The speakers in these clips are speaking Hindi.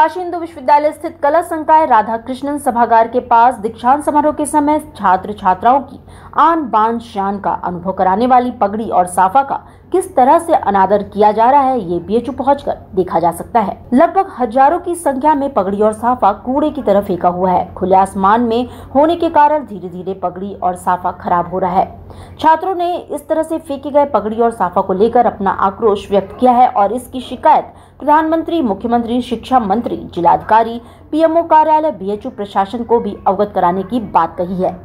काशी हिंदू विश्वविद्यालय स्थित कला संकाय राधा कृष्णन सभागार के पास दीक्षांत समारोह के समय छात्र छात्राओं की आन बान शान का अनुभव कराने वाली पगड़ी और साफा का किस तरह से अनादर किया जा रहा है, ये बीएचयू पहुंचकर देखा जा सकता है। लगभग हज़ारों की संख्या में पगड़ी और साफा कूड़े की तरफ़ फेंका हुआ है। खुले आसमान में होने के कारण धीरे धीरे पगड़ी और साफा खराब हो रहा है। छात्रों ने इस तरह से फेंके गए पगड़ी और साफा को लेकर अपना आक्रोश व्यक्त किया है और इसकी शिकायत प्रधानमंत्री, मुख्यमंत्री, शिक्षा मंत्री, जिलाधिकारी, पीएमओ कार्यालय, बीएचयू प्रशासन को भी अवगत कराने की बात कही है।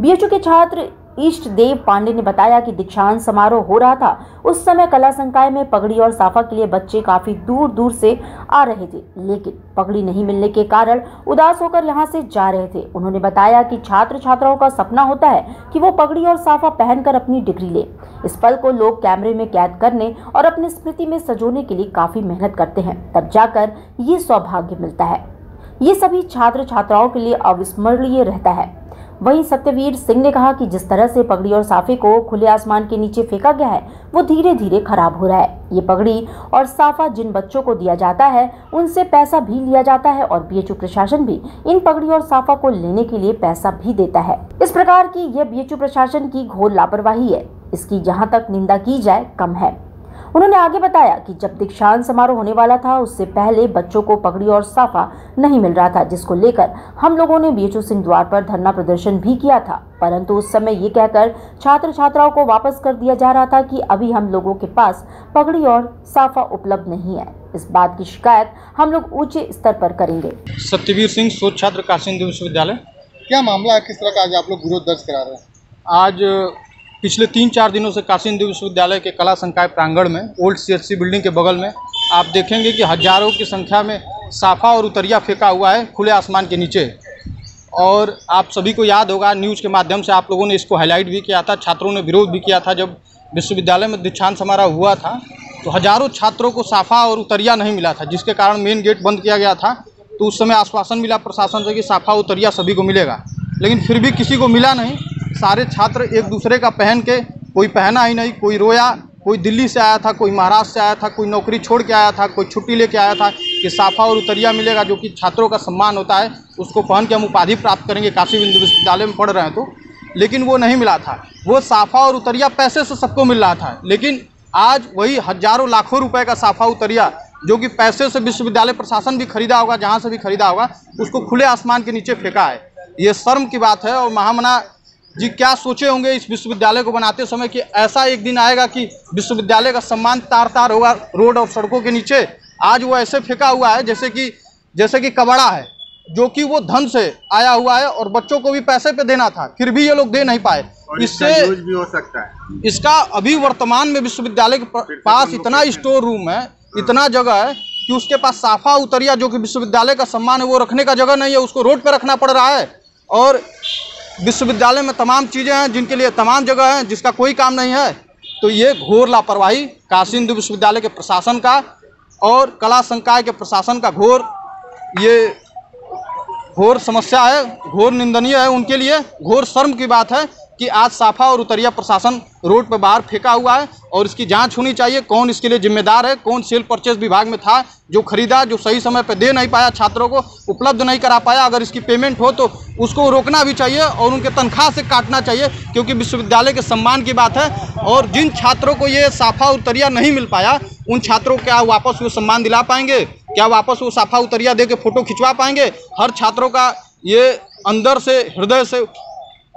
बीएचयू के छात्र इष्ट देव पांडे ने बताया कि दीक्षांत समारोह हो रहा था। उस समय कला संकाय में पगड़ी और साफा के लिए बच्चे काफ़ी दूर दूर से आ रहे थे, लेकिन पगड़ी नहीं मिलने के कारण उदास होकर यहाँ से जा रहे थे। उन्होंने बताया कि छात्र छात्राओं का सपना होता है कि वो पगड़ी और साफा पहनकर अपनी डिग्री ले। इस पल को लोग कैमरे में कैद करने और अपनी स्मृति में सजोने के लिए काफ़ी मेहनत करते हैं, तब जाकर ये सौभाग्य मिलता है। ये सभी छात्र छात्राओं के लिए अविस्मरणीय रहता है। वहीं सत्यवीर सिंह ने कहा कि जिस तरह से पगड़ी और साफे को खुले आसमान के नीचे फेंका गया है, वो धीरे धीरे खराब हो रहा है। ये पगड़ी और साफा जिन बच्चों को दिया जाता है, उनसे पैसा भी लिया जाता है और बीएचयू प्रशासन भी इन पगड़ी और साफा को लेने के लिए पैसा भी देता है। इस प्रकार की यह बीएचयू प्रशासन की घोर लापरवाही है। इसकी जहाँ तक निंदा की जाए, कम है। उन्होंने आगे बताया कि जब दीक्षांत समारोह होने वाला था उससे पहले बच्चों को पगड़ी और साफा नहीं मिल रहा था जिसको लेकर हम लोगों ने बीएचओ सिंह द्वार पर धरना प्रदर्शन भी किया था। परंतु उस समय ये कहकर छात्र छात्राओं को वापस कर दिया जा रहा था कि अभी हम लोगों के पास पगड़ी और साफा उपलब्ध नहीं है। इस बात की शिकायत हम लोग ऊँचे स्तर पर करेंगे। सत्यवीर सिंह शोध छात्र काशी हिंदू विश्वविद्यालय। क्या मामला है? किस तरह का आज आप लोग विरोध दर्ज करा रहे हैं? आज पिछले तीन चार दिनों से काशी हिंदू विश्वविद्यालय के कला संकाय प्रांगण में, ओल्ड सीएचसी बिल्डिंग के बगल में, आप देखेंगे कि हज़ारों की संख्या में साफा और उतरिया फेंका हुआ है खुले आसमान के नीचे। और आप सभी को याद होगा, न्यूज़ के माध्यम से आप लोगों ने इसको हाईलाइट भी किया था, छात्रों ने विरोध भी किया था। जब विश्वविद्यालय में दीक्षांत समारोह हुआ था तो हज़ारों छात्रों को साफा और उतरिया नहीं मिला था, जिसके कारण मेन गेट बंद किया गया था। तो उस समय आश्वासन मिला प्रशासन से कि साफा उतरिया सभी को मिलेगा। लेकिन फिर भी किसी को मिला नहीं। सारे छात्र एक दूसरे का पहन के, कोई पहना ही नहीं, कोई रोया, कोई दिल्ली से आया था, कोई महाराष्ट्र से आया था, कोई नौकरी छोड़ के आया था, कोई छुट्टी लेके आया था, कि साफा और उतरिया मिलेगा, जो कि छात्रों का सम्मान होता है, उसको पहन के हम उपाधि प्राप्त करेंगे, काशी बिंदु विश्वविद्यालय में पढ़ रहे हैं तो। लेकिन वो नहीं मिला था। वो साफा और उतरिया पैसे से सबको मिल रहा था, लेकिन आज वही हज़ारों लाखों रुपए का साफा उतरिया, जो कि पैसे से विश्वविद्यालय प्रशासन भी खरीदा होगा, जहाँ से भी खरीदा होगा, उसको खुले आसमान के नीचे फेंका है। ये शर्म की बात है और महामना जी क्या सोचे होंगे इस विश्वविद्यालय को बनाते समय कि ऐसा एक दिन आएगा कि विश्वविद्यालय का सम्मान तार तार होगा रोड और सड़कों के नीचे? आज वो ऐसे फेंका हुआ है जैसे कि जैसे कि कबड़ा है जो कि वो धन से आया हुआ है और बच्चों को भी पैसे पे देना था फिर भी ये लोग दे नहीं पाए। इससे भी हो सकता है। इसका अभी वर्तमान में विश्वविद्यालय के पास इतना स्टोर रूम है। इतना जगह है कि उसके पास साफा उतरिया जो कि विश्वविद्यालय का सम्मान है वो रखने का जगह नहीं है उसको रोड पर रखना पड़ रहा है। और विश्वविद्यालय में तमाम चीज़ें हैं, जिनके लिए तमाम जगह हैं, जिसका कोई काम नहीं है। तो ये घोर लापरवाही काशी हिंदू विश्वविद्यालय के प्रशासन का और कला संकाय के प्रशासन का घोर, ये घोर समस्या है, घोर निंदनीय है उनके लिए। घोर शर्म की बात है कि आज साफा और उतरिया प्रशासन रोड पर बाहर फेंका हुआ है और इसकी जाँच होनी चाहिए, कौन इसके लिए जिम्मेदार है, कौन सेल परचेज विभाग में था, जो खरीदा, जो सही समय पर दे नहीं पाया, छात्रों को उपलब्ध नहीं करा पाया। अगर इसकी पेमेंट हो तो उसको रोकना भी चाहिए और उनके तनख्वाह से काटना चाहिए, क्योंकि विश्वविद्यालय के सम्मान की बात है और जिन छात्रों को ये साफा उतरिया नहीं मिल पाया, उन छात्रों को क्या वापस वो सम्मान दिला पाएँगे? क्या वापस वो साफा उतरिया दे के फ़ोटो खिंचवा पाएँगे? हर छात्रों का ये अंदर से, हृदय से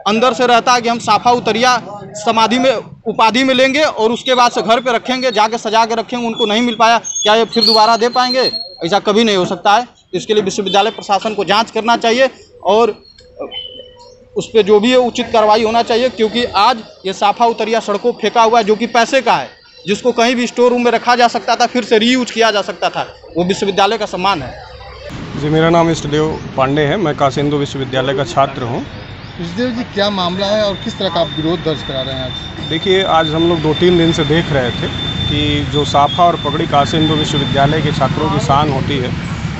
अंदर से रहता है कि हम साफा उतरिया समाधि में, उपाधि में लेंगे और उसके बाद से घर पे रखेंगे, जाके सजा के रखेंगे, उनको नहीं मिल पाया, क्या ये फिर दोबारा दे पाएँगे? ऐसा कभी नहीं हो सकता है। इसके लिए विश्वविद्यालय प्रशासन को जाँच करना चाहिए और उस पर जो भी है उचित कार्रवाई होना चाहिए, क्योंकि आज ये साफा उतरिया सड़कों फेंका हुआ है, जो कि पैसे का है। जिसको कहीं भी स्टोर रूम में रखा जा सकता था, फिर से रीयूज किया जा सकता था। वो विश्वविद्यालय का सम्मान है। जी, मेरा नाम इष्टदेव पांडे है। मैं काशी हिंदू विश्वविद्यालय का छात्र हूँ। विजयदेव जी, क्या मामला है और किस तरह का आप विरोध दर्ज करा रहे हैं आज? देखिए, आज हम लोग दो तीन दिन से देख रहे थे कि जो साफा और पगड़ी काशी हिंदू विश्वविद्यालय के छात्रों की शान होती है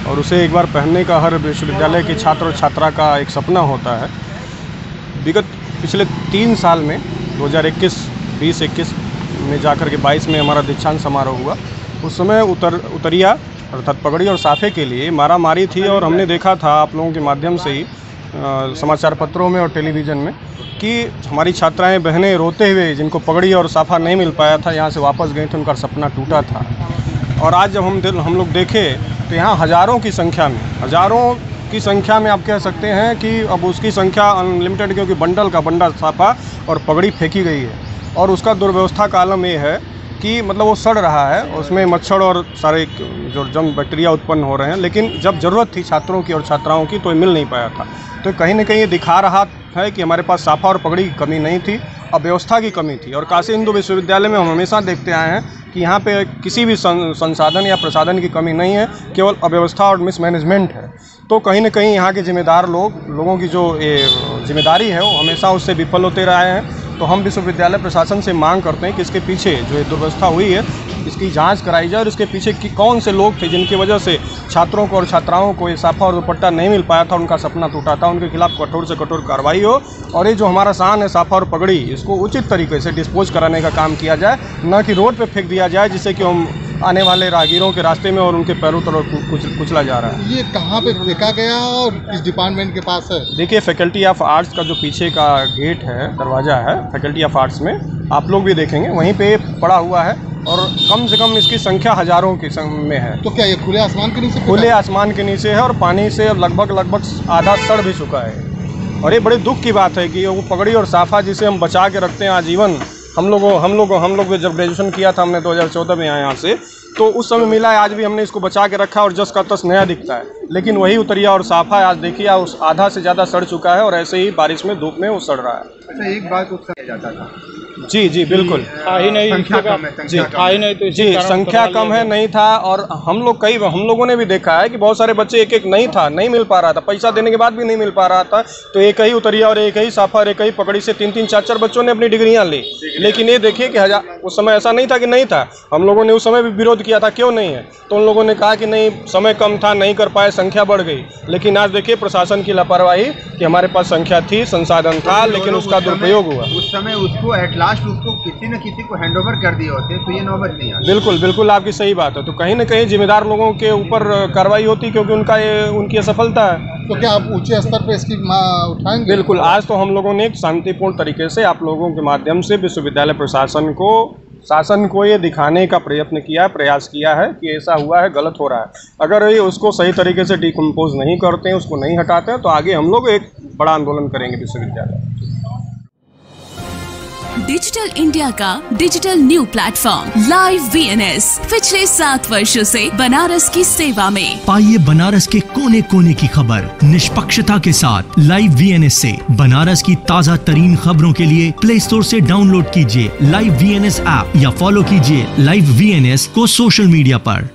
और उसे एक बार पहनने का हर विश्वविद्यालय के छात्र और छात्रा का एक सपना होता है। विगत पिछले तीन साल में 2021 20 21 में जाकर के 22 में हमारा दीक्षांत समारोह हुआ। उस समय उतर, उतरिया, अर्थात पगड़ी और साफे के लिए मारा मारी थी और हमने देखा था आप लोगों के माध्यम से ही समाचार पत्रों में और टेलीविज़न में कि हमारी छात्राएँ, बहनें रोते हुए जिनको पगड़ी और साफा नहीं मिल पाया था, यहाँ से वापस गई थी, उनका सपना टूटा था। और आज जब हम दिल हम लोग देखे तो यहाँ हज़ारों की संख्या में, हज़ारों की संख्या में आप कह सकते हैं कि अब उसकी संख्या अनलिमिटेड क्योंकि बंडल का बंडल साफा और पगड़ी फेंकी गई है। और उसका दुर्व्यवस्था का आलम ये है कि मतलब वो सड़ रहा है, उसमें मच्छर और सारे जो जम बैक्टीरिया उत्पन्न हो रहे हैं, लेकिन जब ज़रूरत थी छात्रों की और छात्राओं की तो ये मिल नहीं पाया था। तो कहीं ना कहीं ये दिखा रहा है कि हमारे पास साफा और पगड़ी की कमी नहीं थी, अव्यवस्था की कमी थी। और काशी हिंदू विश्वविद्यालय में हम हमेशा देखते आए हैं कि यहाँ पे किसी भी संसाधन या प्रसाधन की कमी नहीं है, केवल अव्यवस्था और मिसमैनेजमेंट है। तो कहीं ना कहीं यहाँ के जिम्मेदार लोग, लोगों की जो ये ज़िम्मेदारी है, वो हमेशा उससे विफल होते रहे हैं। तो हम विश्वविद्यालय प्रशासन से मांग करते हैं कि इसके पीछे जो ये दुर्व्यवस्था हुई है, इसकी जाँच कराई जाए और इसके पीछे कि कौन से लोग थे जिनकी वजह से छात्रों को और छात्राओं को ये साफा और दुपट्टा नहीं मिल पाया था, उनका सपना टूटा था, उनके खिलाफ कठोर से कठोर कार्रवाई हो और ये जो हमारा शान है, साफा और पगड़ी, इसको उचित तरीके से डिस्पोज कराने का काम किया जाए, न कि रोड पर फेंक दिया जाए जिससे कि हम आने वाले राहगीरों के रास्ते में और उनके पैरों तरफ़ कुच कुचला जा रहा है। ये कहाँ पे फेंका गया और किस डिपार्टमेंट के पास है? देखिए फैकल्टी ऑफ़ आर्ट्स का जो पीछे का गेट है दरवाज़ा है फैकल्टी ऑफ़ आर्ट्स में आप लोग भी देखेंगे वहीं पे पड़ा हुआ है और कम से कम इसकी संख्या हज़ारों की संग में है। तो क्या ये खुले आसमान के नीचे खुले आसमान के नीचे है और पानी से लगभग लगभग आधा सड़ भी चुका है। और ये बड़े दुख की बात है कि वो पगड़ी और साफा जिसे हम बचा के रखते हैं आजीवन हम लोगों हम लोगों, हम लोग जब ग्रेजुएशन किया था हमने 2014 में आया यहाँ से तो उस समय मिला है, आज भी हमने इसको बचा के रखा और जस का तस नया दिखता है। लेकिन वही उतरिया और साफा आज देखिए उस आधा से ज़्यादा सड़ चुका है और ऐसे ही बारिश में धूप में वो सड़ रहा है। अच्छा एक बात उत्तर जाता था। जी जी बिल्कुल। था ही नहीं संख्या कम है, संख्या था ही नहीं तो जी संख्या कम है नहीं था और हम लोग कई हम लोगों ने भी देखा है कि बहुत सारे बच्चे एक एक नहीं था नहीं मिल पा रहा था पैसा देने के बाद भी नहीं मिल पा रहा था तो एक ही उतरिया और एक ही साफा और एक ही पकड़ी से तीन तीन चार चार बच्चों ने अपनी डिग्रियाँ ली। लेकिन ये देखिए कि हज़ार उस समय ऐसा नहीं था कि नहीं था हम लोगों ने उस समय भी विरोध किया था क्यों नहीं है? तो उन लोगों ने कहा कि नहीं समय कम था नहीं कर पाए संख्या बढ़ गई। लेकिन आज देखिए प्रशासन की लापरवाही कि हमारे पास संख्या थी संसाधन था लेकिन उसका दुरुपयोग हुआ। उस समय उसको एट लास्ट उसको किसी न किसी को हैंड ओवर कर दिए होते तो ये नौबत नहीं आती। बिल्कुल बिल्कुल आपकी सही बात है। तो कहीं ना कहीं जिम्मेदार लोगों के ऊपर कार्रवाई होती क्योंकि उनका ये उनकी असफलता है। तो क्या आप ऊँचे स्तर पे इसकी माँ उठाएँगे? बिल्कुल आज तो हम लोगों ने एक शांतिपूर्ण तरीके से आप लोगों के माध्यम से विश्वविद्यालय प्रशासन को शासन को ये दिखाने का प्रयत्न किया है प्रयास किया है कि ऐसा हुआ है गलत हो रहा है। अगर ये उसको सही तरीके से डिकम्पोज नहीं करते हैं उसको नहीं हटाते हैं तो आगे हम लोग एक बड़ा आंदोलन करेंगे विश्वविद्यालय। डिजिटल इंडिया का digital new platform live VNS पिछले सात वर्षों से बनारस की सेवा में। पाइए बनारस के कोने कोने की खबर, निष्पक्षता के साथ। लाइव वीएनएस से बनारस की ताज़ा तरीन खबरों के लिए प्ले स्टोर से डाउनलोड कीजिए लाइव वीएनएस ऐप या फॉलो कीजिए लाइव वीएनएस को सोशल मीडिया पर।